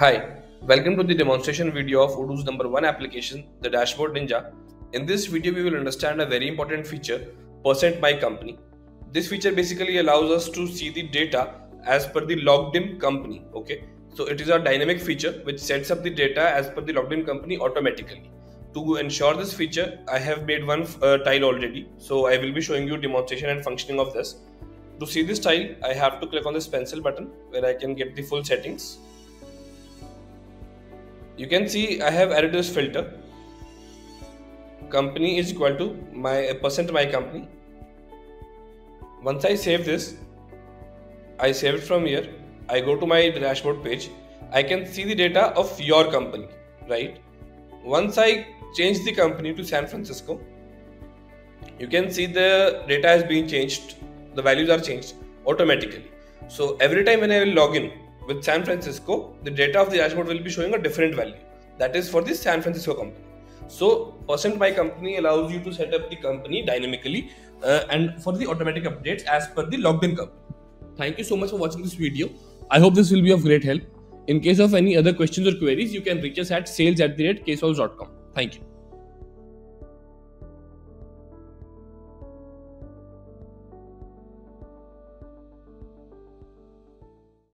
Hi, welcome to the demonstration video of Odoo's number one application, the Dashboard Ninja. In this video, we will understand a very important feature, percent my company. This feature basically allows us to see the data as per the logged in company. Okay, so it is a dynamic feature which sets up the data as per the logged in company automatically. To ensure this feature, I have made one uh, tile already. So I will be showing you demonstration and functioning of this. To see this tile, I have to click on this pencil button where I can get the full settings you can see I have added this filter. Company is equal to my percent my company. Once I save this I save it from here. I go to my dashboard page. I can see the data of your company right? Once I change the company to San Francisco you can see the data has been changed. The values are changed automatically. So every time when I will log in with San Francisco, the data of the dashboard will be showing a different value. That is for the San Francisco company. So, percent my company allows you to set up the company dynamically uh, and for the automatic updates as per the logged in company. Thank you so much for watching this video. I hope this will be of great help. In case of any other questions or queries, you can reach us at sales at the rate Thank you.